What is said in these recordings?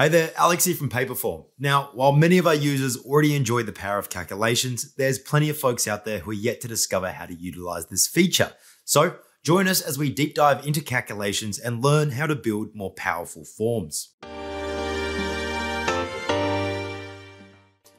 Hey there, Alex here from Paperform. Now, while many of our users already enjoy the power of calculations, there's plenty of folks out there who are yet to discover how to utilize this feature. So, join us as we deep dive into calculations and learn how to build more powerful forms.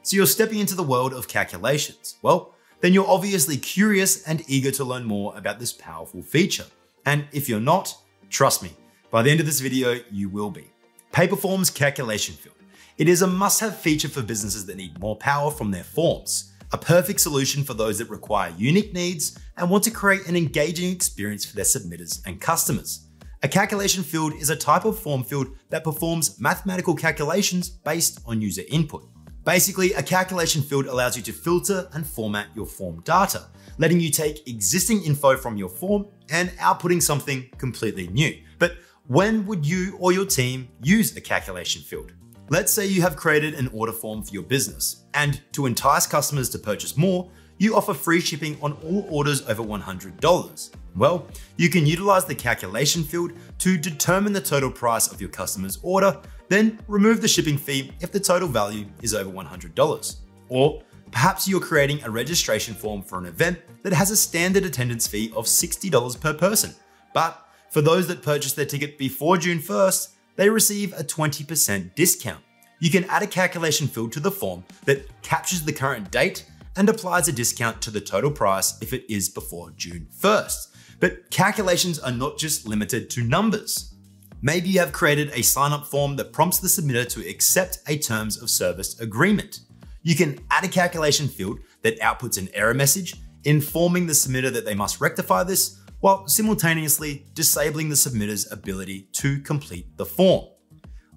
So, you're stepping into the world of calculations. Well, then you're obviously curious and eager to learn more about this powerful feature. And if you're not, trust me, by the end of this video, you will be. Paperform's calculation field. It is a must-have feature for businesses that need more power from their forms, a perfect solution for those that require unique needs and want to create an engaging experience for their submitters and customers. A calculation field is a type of form field that performs mathematical calculations based on user input. Basically, a calculation field allows you to filter and format your form data, letting you take existing info from your form and outputting something completely new. But when would you or your team use a calculation field? Let's say you have created an order form for your business, and to entice customers to purchase more, you offer free shipping on all orders over $100. Well, you can utilize the calculation field to determine the total price of your customer's order, then remove the shipping fee if the total value is over $100. Or perhaps you're creating a registration form for an event that has a standard attendance fee of $60 per person, but for those that purchase their ticket before June 1st, they receive a 20% discount. You can add a calculation field to the form that captures the current date and applies a discount to the total price if it is before June 1st. But calculations are not just limited to numbers. Maybe you have created a sign up form that prompts the submitter to accept a terms of service agreement. You can add a calculation field that outputs an error message, informing the submitter that they must rectify this while simultaneously disabling the submitter's ability to complete the form.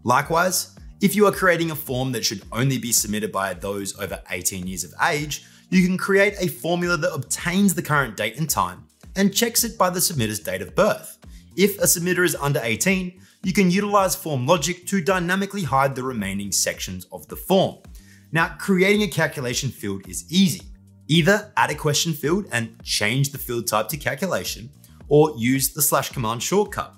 Likewise, if you are creating a form that should only be submitted by those over 18 years of age, you can create a formula that obtains the current date and time and checks it by the submitter's date of birth. If a submitter is under 18, you can utilize form logic to dynamically hide the remaining sections of the form. Now, creating a calculation field is easy. Either add a question field and change the field type to calculation, or use the slash command shortcut.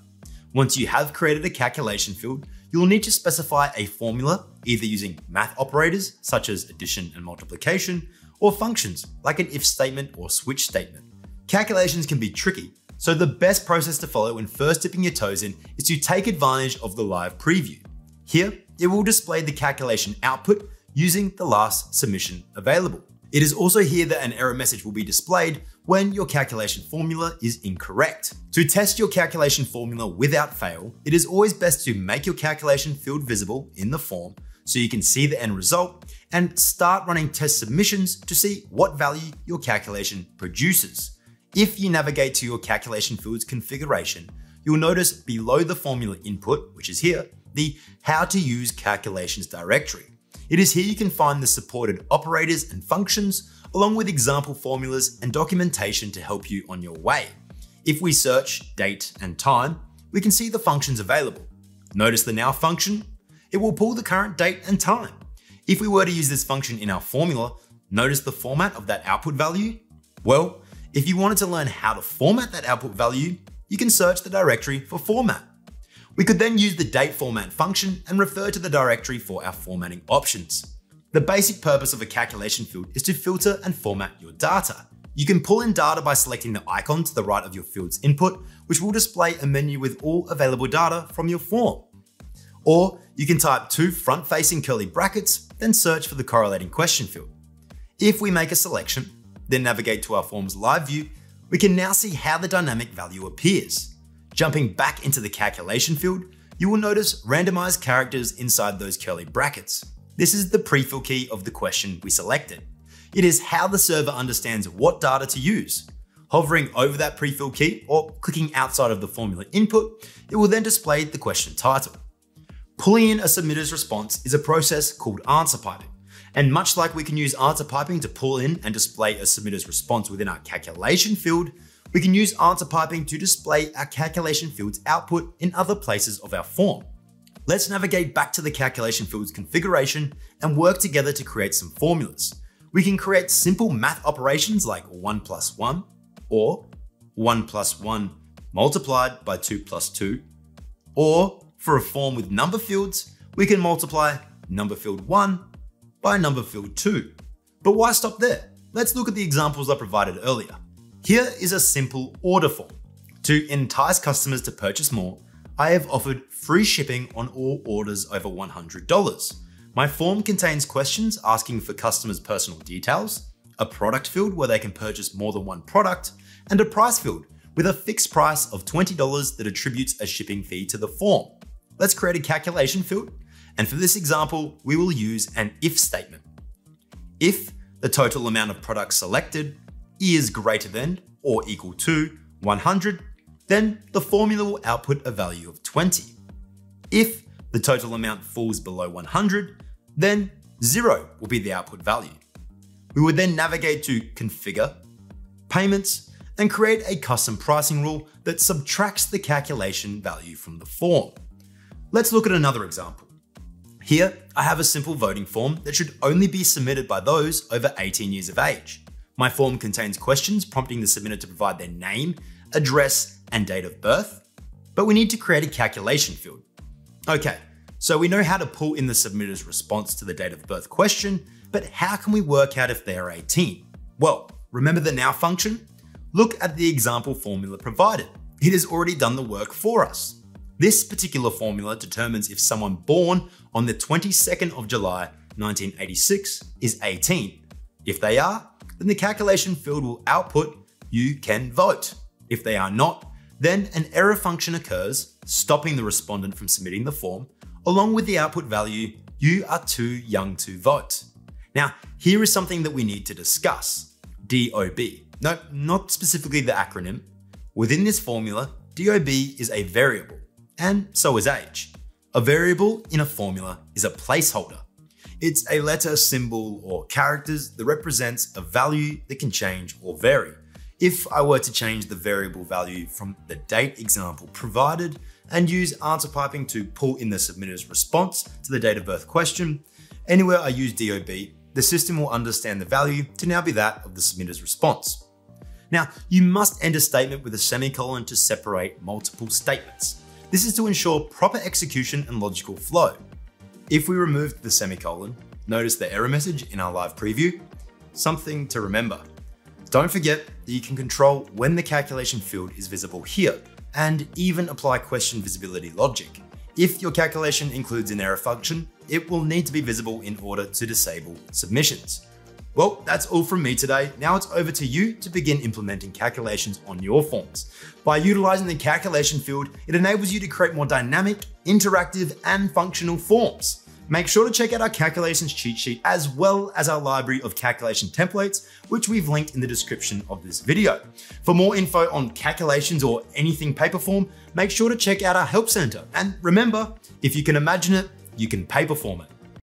Once you have created a calculation field, you'll need to specify a formula, either using math operators such as addition and multiplication, or functions like an if statement or switch statement. Calculations can be tricky, so the best process to follow when first dipping your toes in is to take advantage of the live preview. Here, it will display the calculation output using the last submission available. It is also here that an error message will be displayed when your calculation formula is incorrect. To test your calculation formula without fail, it is always best to make your calculation field visible in the form so you can see the end result and start running test submissions to see what value your calculation produces. If you navigate to your calculation field's configuration, you'll notice below the formula input, which is here, the how to use calculations directory. It is here you can find the supported operators and functions, along with example formulas and documentation to help you on your way. If we search date and time, we can see the functions available. Notice the now function? It will pull the current date and time. If we were to use this function in our formula, notice the format of that output value? Well, if you wanted to learn how to format that output value, you can search the directory for format. We could then use the date format function and refer to the directory for our formatting options. The basic purpose of a calculation field is to filter and format your data. You can pull in data by selecting the icon to the right of your field's input, which will display a menu with all available data from your form. Or you can type two front-facing curly brackets, then search for the correlating question field. If we make a selection, then navigate to our form's live view, we can now see how the dynamic value appears. Jumping back into the calculation field, you will notice randomized characters inside those curly brackets. This is the prefill key of the question we selected. It is how the server understands what data to use. Hovering over that prefill key or clicking outside of the formula input, it will then display the question title. Pulling in a submitter's response is a process called answer piping. And much like we can use answer piping to pull in and display a submitter's response within our calculation field, we can use answer piping to display our calculation field's output in other places of our form. Let's navigate back to the calculation field's configuration and work together to create some formulas. We can create simple math operations like 1 plus 1, or 1 plus 1 multiplied by 2 plus 2, or for a form with number fields, we can multiply number field 1 by number field 2. But why stop there? Let's look at the examples I provided earlier. Here is a simple order form. To entice customers to purchase more, I have offered free shipping on all orders over $100. My form contains questions asking for customers' personal details, a product field where they can purchase more than one product, and a price field with a fixed price of $20 that attributes a shipping fee to the form. Let's create a calculation field, and for this example, we will use an if statement. If the total amount of products selected is greater than or equal to 100, then the formula will output a value of 20. If the total amount falls below 100, then 0 will be the output value. We would then navigate to Configure, Payments, and create a custom pricing rule that subtracts the calculation value from the form. Let's look at another example. Here, I have a simple voting form that should only be submitted by those over 18 years of age. My form contains questions prompting the submitter to provide their name, address, and date of birth, but we need to create a calculation field. Okay, so we know how to pull in the submitter's response to the date of birth question, but how can we work out if they are 18? Well, remember the now function? Look at the example formula provided. It has already done the work for us. This particular formula determines if someone born on the 22nd of July 1986 is 18. If they are, then the calculation field will output you can vote. If they are not, then an error function occurs, stopping the respondent from submitting the form, along with the output value, you are too young to vote. Now, here is something that we need to discuss. DOB. No, not specifically the acronym. Within this formula, DOB is a variable and so is age. A variable in a formula is a placeholder. It's a letter, symbol, or characters that represents a value that can change or vary. If I were to change the variable value from the date example provided and use answer piping to pull in the submitter's response to the date of birth question, anywhere I use DOB, the system will understand the value to now be that of the submitter's response. Now, you must end a statement with a semicolon to separate multiple statements. This is to ensure proper execution and logical flow. If we remove the semicolon, notice the error message in our live preview. Something to remember. Don't forget that you can control when the calculation field is visible here, and even apply question visibility logic. If your calculation includes an error function, it will need to be visible in order to disable submissions. Well, that's all from me today. Now it's over to you to begin implementing calculations on your forms. By utilizing the calculation field, it enables you to create more dynamic, interactive, and functional forms. Make sure to check out our calculations cheat sheet as well as our library of calculation templates, which we've linked in the description of this video. For more info on calculations or anything paperform, make sure to check out our help center. And remember, if you can imagine it, you can paperform it.